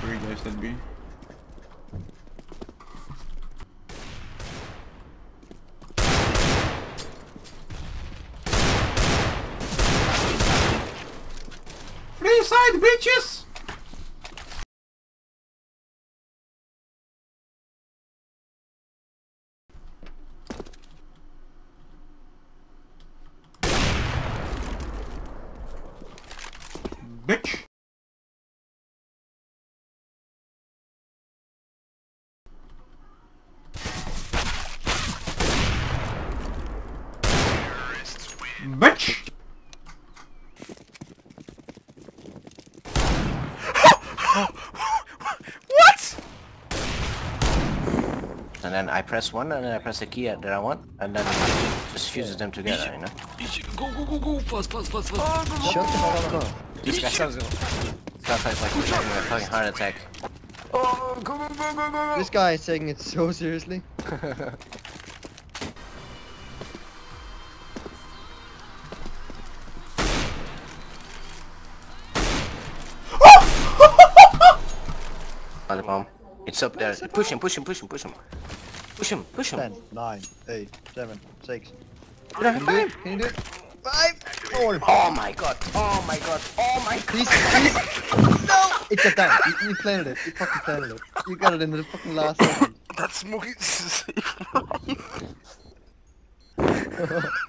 Three guys dead B. Free side bitches! Bitch! Bitch! What? And then I press one, and then I press the key that I want, and then it just fuses them together, you know? Go, go, go, go, fast, fast, fast, fast. Shut the fuck up. This guy sounds sounds like, like he's having a fucking heart attack. This guy is taking it so seriously. Another bomb. It's up there. Push him, push him, push him, push him. Push him, push him. 10, 9, 8, 7, 6. You don't have Can you do it? Can you do it? 5, 4. Oh my god, oh my god, oh my god. Please, please. No! It's a down. You, you planted it. You fucking planted it. You got it in the fucking last second. That's smoking.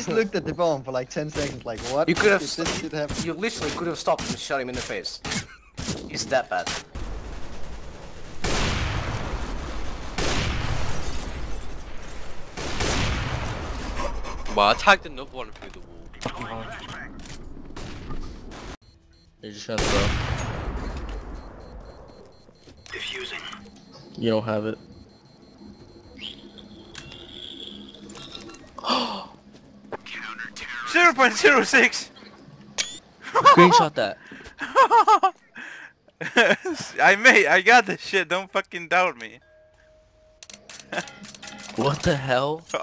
just looked at the bomb for like 10 seconds like, what? You could have this shit happen? You literally could have stopped and shot him in the face. He's that bad. Well, I tagged another one through the wall. They just trying to throw. Defusing. You don't have it. Zero point zero six. Screenshot that. I made. I got this shit. Don't fucking doubt me. What the hell?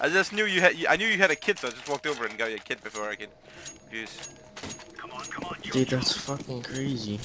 I just knew you had. I knew you had a kit, so I just walked over and got you a kit before I could use. Dude, that's fucking crazy.